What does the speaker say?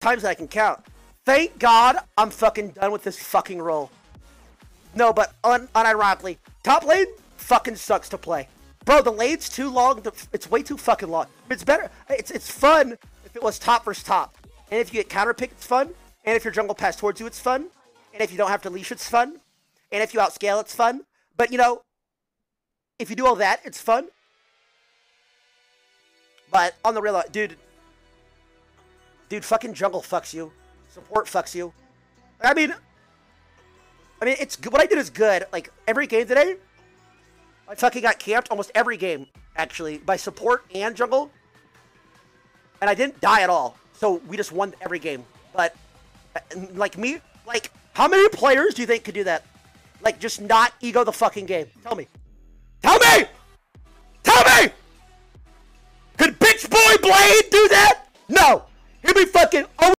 times that I can count. Thank God I'm fucking done with this fucking role. No, but un- unironically, top lane fucking sucks to play. Bro, the lane's too long. To, it's way too fucking long. It's better. It's it's fun if it was top versus top. And if you get counter pick, it's fun. And if your jungle pass towards you, it's fun. And if you don't have to leash, it's fun. And if you outscale, it's fun. But you know, if you do all that, it's fun. But on the real, dude, dude, fucking jungle fucks you. Support fucks you. I mean, I mean, it's good. What I did is good. Like every game today, I fucking got camped almost every game actually by support and jungle, and I didn't die at all. So we just won every game. But like me, like how many players do you think could do that? Like just not ego the fucking game. Tell me. Tell me. Tell me. Could bitch boy Blade do that? No. He'd be fucking.